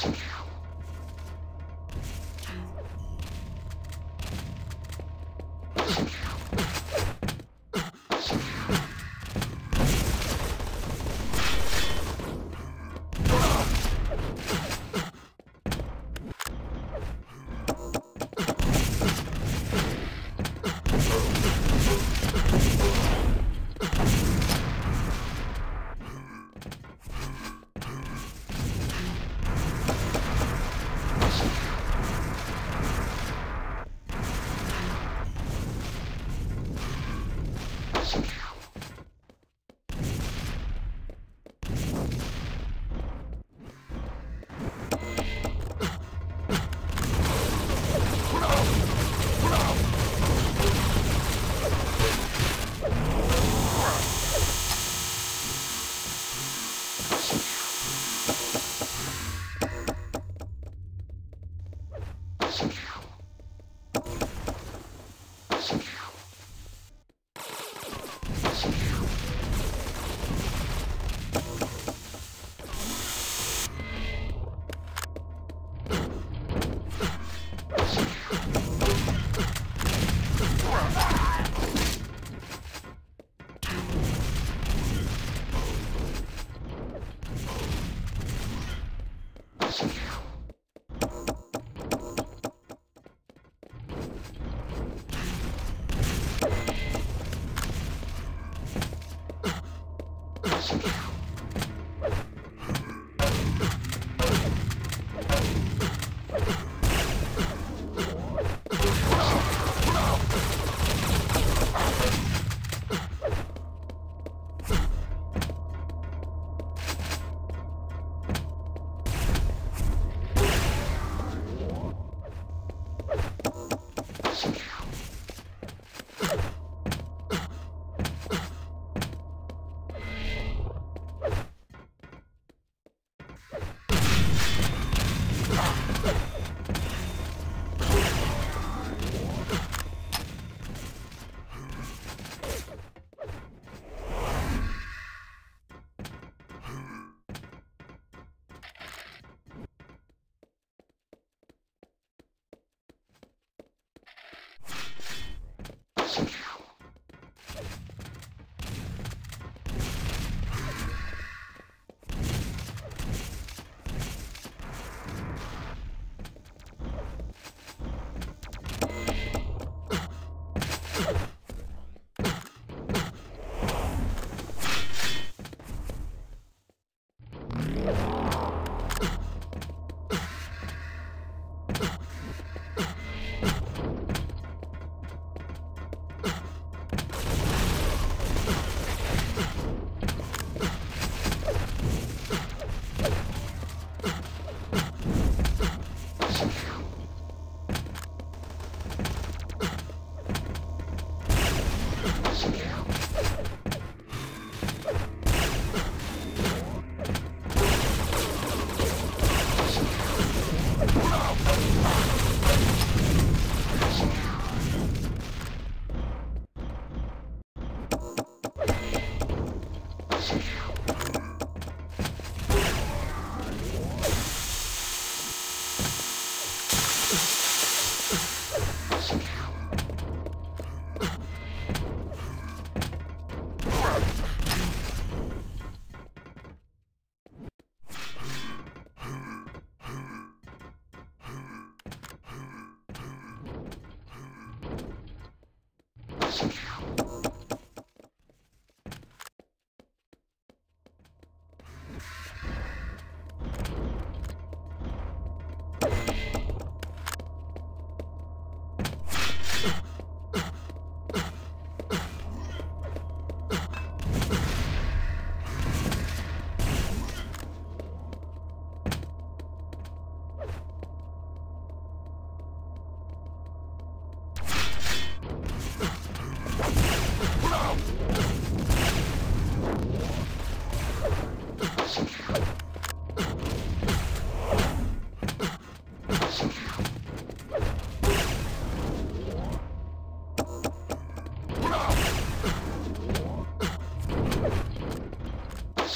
awesome.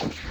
Yes.